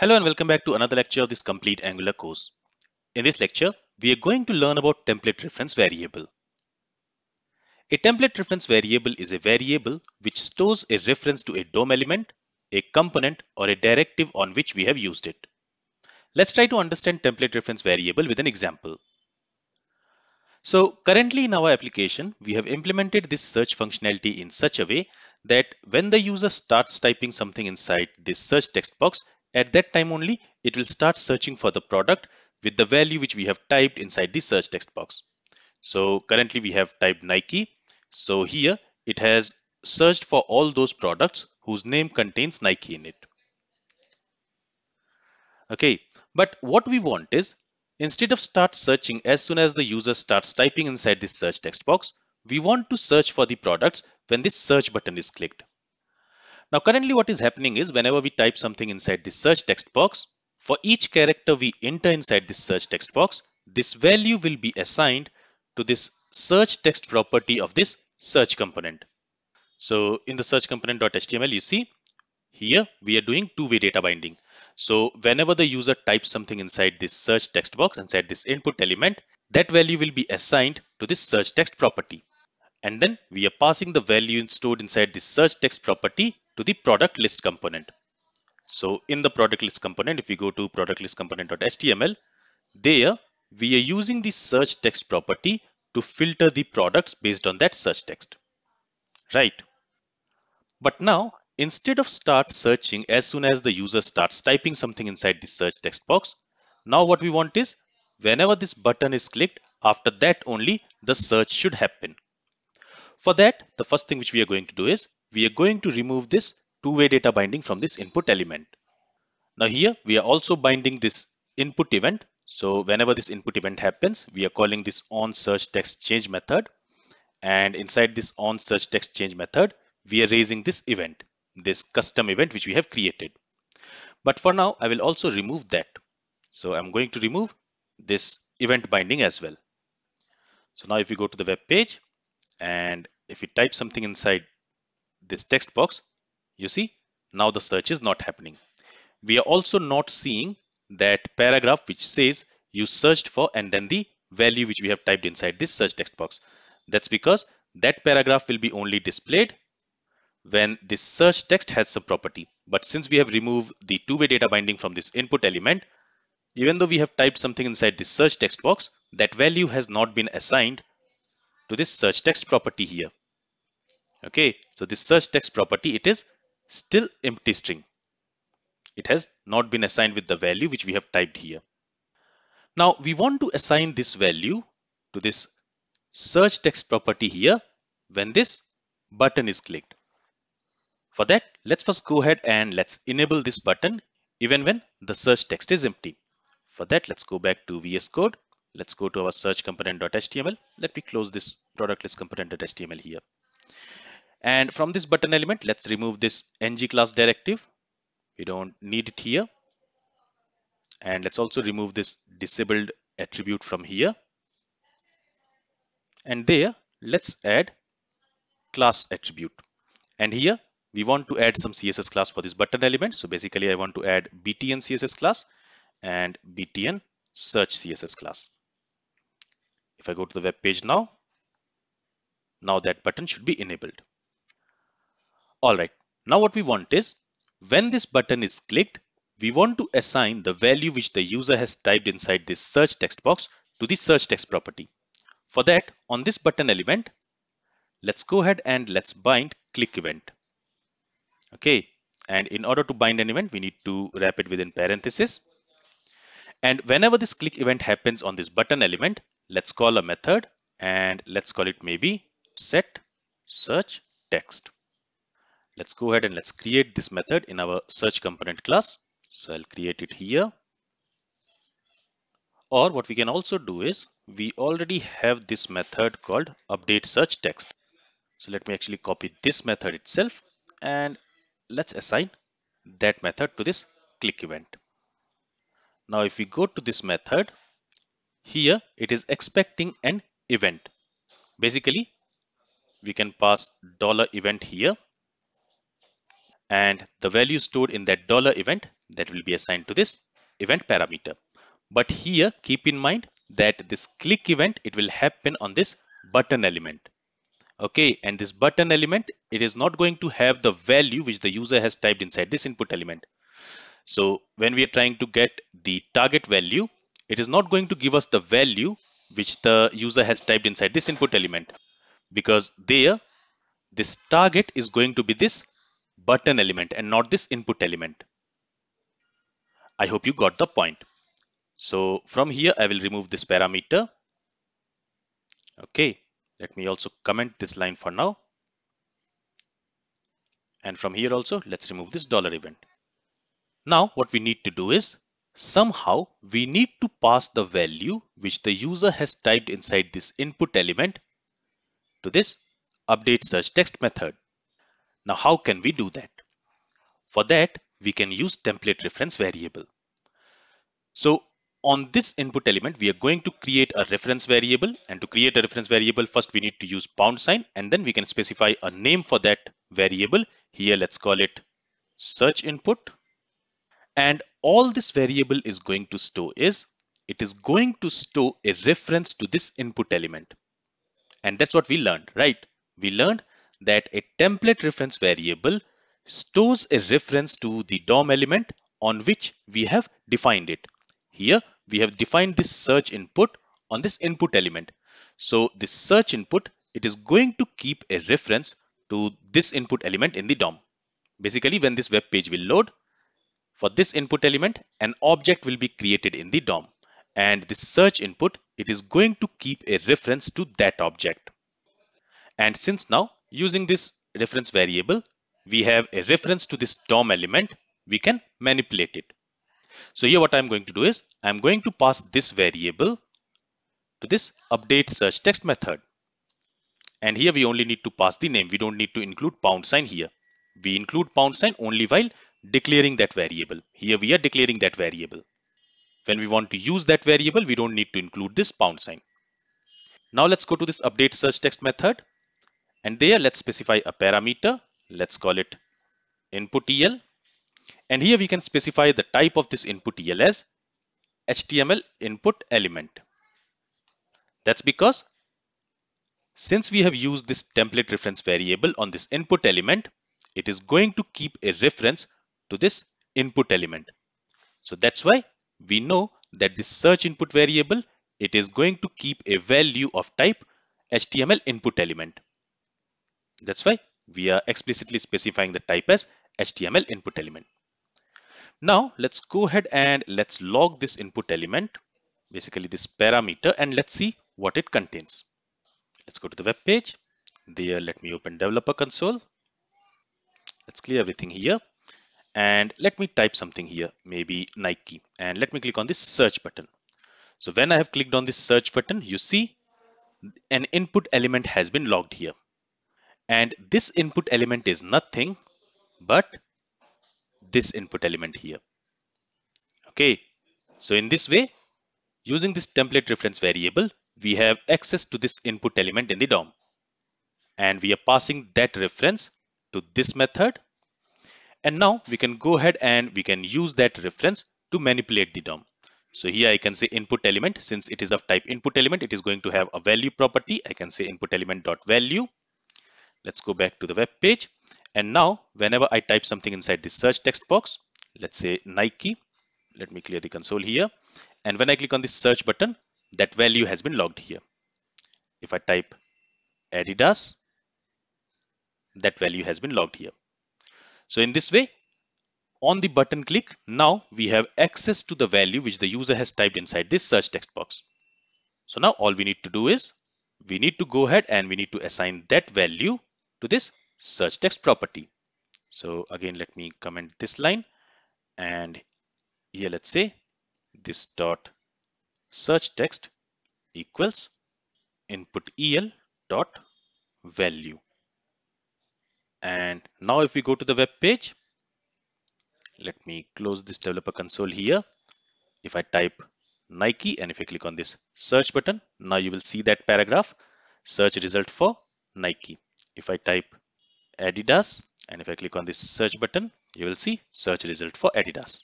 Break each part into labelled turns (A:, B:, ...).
A: Hello and welcome back to another lecture of this complete Angular course. In this lecture, we are going to learn about template reference variable. A template reference variable is a variable which stores a reference to a DOM element, a component, or a directive on which we have used it. Let's try to understand template reference variable with an example. So currently in our application, we have implemented this search functionality in such a way that when the user starts typing something inside this search text box, at that time only, it will start searching for the product with the value which we have typed inside the search text box. So currently we have typed Nike. So here it has searched for all those products whose name contains Nike in it. Okay, but what we want is instead of start searching as soon as the user starts typing inside this search text box, we want to search for the products when this search button is clicked. Now currently what is happening is whenever we type something inside the search text box, for each character we enter inside this search text box, this value will be assigned to this search text property of this search component. So in the search component.html, you see here we are doing two-way data binding. So whenever the user types something inside this search text box, inside this input element, that value will be assigned to this search text property. And then we are passing the value stored inside this search text property to the product list component. So in the product list component, if we go to product list component.html, there we are using the search text property to filter the products based on that search text. Right. But now, instead of start searching as soon as the user starts typing something inside the search text box, now what we want is whenever this button is clicked, after that only the search should happen. For that, the first thing which we are going to do is we are going to remove this two-way data binding from this input element. Now here we are also binding this input event. So whenever this input event happens, we are calling this on search text change method. And inside this on search text change method, we are raising this event, this custom event which we have created. But for now, I will also remove that. So I'm going to remove this event binding as well. So now if we go to the web page and if we type something inside this text box, you see now the search is not happening. We are also not seeing that paragraph which says you searched for and then the value which we have typed inside this search text box. That's because that paragraph will be only displayed when this search text has some property. But since we have removed the two-way data binding from this input element, even though we have typed something inside this search text box, that value has not been assigned to this search text property here. Okay, so this search text property, it is still empty string. It has not been assigned with the value which we have typed here. Now we want to assign this value to this search text property here when this button is clicked. For that, let's first go ahead and let's enable this button even when the search text is empty. For that, let's go back to VS Code. Let's go to our search component.html. Let me close this product list component.html here. And from this button element, let's remove this ng class directive. We don't need it here. And let's also remove this disabled attribute from here. And there, let's add class attribute. And here, we want to add some CSS class for this button element. So basically, I want to add btn CSS class and btn search CSS class. If I go to the web page now, now that button should be enabled. All right, now what we want is when this button is clicked, we want to assign the value which the user has typed inside this search text box to the search text property. For that, on this button element, let's go ahead and let's bind click event. Okay, and in order to bind an event, we need to wrap it within parentheses And whenever this click event happens on this button element, let's call a method and let's call it maybe set search text. Let's go ahead and let's create this method in our search component class. So I'll create it here. Or what we can also do is we already have this method called update search text. So let me actually copy this method itself and let's assign that method to this click event. Now if we go to this method, here it is expecting an event. Basically, we can pass dollar $event here and the value stored in that dollar event that will be assigned to this event parameter. But here keep in mind that this click event it will happen on this button element. Okay, and this button element it is not going to have the value which the user has typed inside this input element. So when we are trying to get the target value, it is not going to give us the value which the user has typed inside this input element because there this target is going to be this button element and not this input element. I hope you got the point. So from here, I will remove this parameter. Okay, let me also comment this line for now. And from here also, let's remove this dollar event. Now what we need to do is somehow we need to pass the value which the user has typed inside this input element to this update search text method. Now how can we do that? For that, we can use template reference variable. So on this input element, we are going to create a reference variable and to create a reference variable, first we need to use pound sign and then we can specify a name for that variable. Here, let's call it search input. And all this variable is going to store is it is going to store a reference to this input element. And that's what we learned, right? We learned that a template reference variable stores a reference to the DOM element on which we have defined it. Here we have defined this search input on this input element. So this search input, it is going to keep a reference to this input element in the DOM. Basically, when this web page will load, for this input element, an object will be created in the DOM. And this search input, it is going to keep a reference to that object. And since now, using this reference variable, we have a reference to this DOM element, we can manipulate it. So here what I'm going to do is I'm going to pass this variable to this update search text method. And here we only need to pass the name. We don't need to include pound sign here. We include pound sign only while declaring that variable. Here we are declaring that variable. When we want to use that variable, we don't need to include this pound sign. Now let's go to this update search text method. And there let's specify a parameter. Let's call it input EL and here we can specify the type of this input EL as HTML input element. That's because since we have used this template reference variable on this input element, it is going to keep a reference to this input element. So that's why we know that this search input variable, it is going to keep a value of type HTML input element. That's why we are explicitly specifying the type as HTML input element. Now let's go ahead and let's log this input element, basically this parameter, and let's see what it contains. Let's go to the web page. There, let me open developer console. Let's clear everything here. And let me type something here, maybe Nike. And let me click on this search button. So when I have clicked on this search button, you see an input element has been logged here. And this input element is nothing but this input element here. Okay, so in this way, using this template reference variable, we have access to this input element in the DOM. And we are passing that reference to this method. And now we can go ahead and we can use that reference to manipulate the DOM. So here I can say input element, since it is of type input element, it is going to have a value property. I can say input element dot value. Let's go back to the web page and now whenever I type something inside the search text box, let's say Nike, let me clear the console here. And when I click on the search button, that value has been logged here. If I type Adidas, that value has been logged here. So in this way, on the button click, now we have access to the value which the user has typed inside this search text box. So now all we need to do is we need to go ahead and we need to assign that value to this search text property. So again, let me comment this line and here let's say this dot search text equals input el dot value. And now if we go to the web page, let me close this developer console here. If I type Nike and if I click on this search button, now you will see that paragraph search result for Nike. If I type Adidas and if I click on this search button you will see search result for Adidas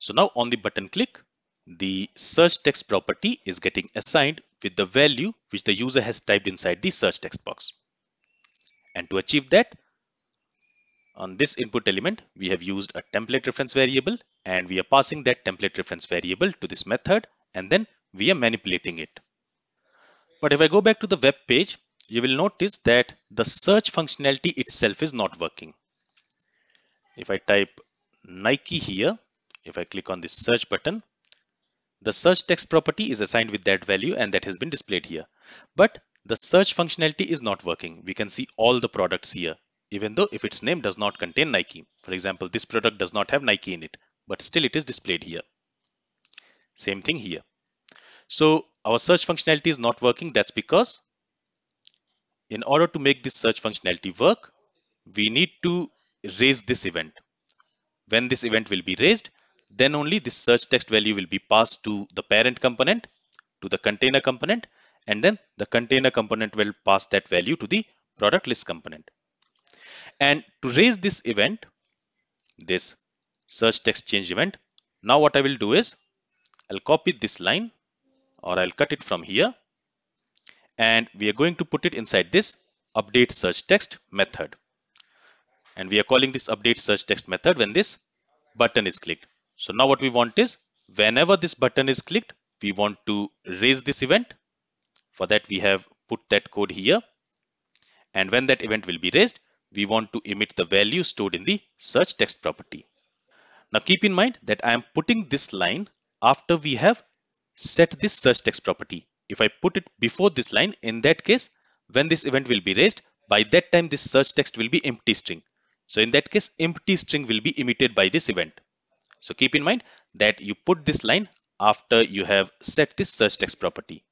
A: So now on the button click, the search text property is getting assigned with the value which the user has typed inside the search text box. And to achieve that, on this input element, we have used a template reference variable and we are passing that template reference variable to this method and then we are manipulating it. But if I go back to the web page, you will notice that the search functionality itself is not working. If I type Nike here, if I click on the search button, the search text property is assigned with that value and that has been displayed here. But the search functionality is not working. We can see all the products here, even though if its name does not contain Nike. For example, this product does not have Nike in it, but still it is displayed here. Same thing here. So our search functionality is not working. That's because in order to make this search functionality work, we need to raise this event. When this event will be raised, then only this search text value will be passed to the parent component, to the container component, and then the container component will pass that value to the product list component. And to raise this event, this search text change event, now what I will do is I'll copy this line or I'll cut it from here and we are going to put it inside this update search text method. And we are calling this update search text method when this button is clicked. So now what we want is whenever this button is clicked we want to raise this event. For that we have put that code here. And when that event will be raised we want to emit the value stored in the search text property. Now keep in mind that I am putting this line after we have set this search text property. If I put it before this line, in that case, when this event will be raised, by that time this search text will be empty string. So in that case, empty string will be emitted by this event. So keep in mind that you put this line after you have set this search text property.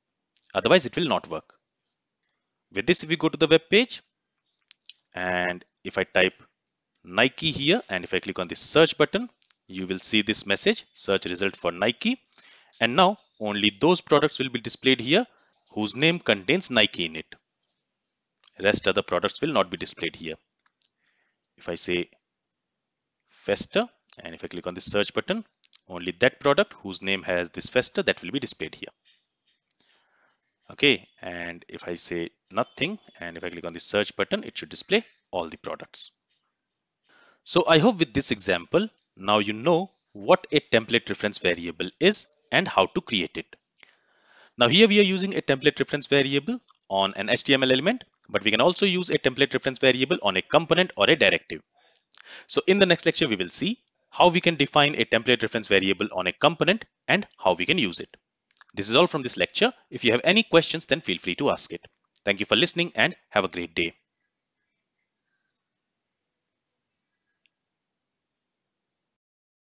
A: Otherwise, it will not work. With this, if we go to the web page and if I type Nike here and if I click on the search button, you will see this message search result for Nike. And now only those products will be displayed here whose name contains Nike in it. Rest other products will not be displayed here. If I say Fester and if I click on the search button, only that product whose name has this Fester that will be displayed here. Okay, and if I say nothing and if I click on the search button, it should display all the products. So I hope with this example, now you know what a template reference variable is and how to create it. Now here we are using a template reference variable on an HTML element, but we can also use a template reference variable on a component or a directive. So in the next lecture, we will see how we can define a template reference variable on a component and how we can use it. This is all from this lecture. If you have any questions, then feel free to ask it. Thank you for listening and have a great day.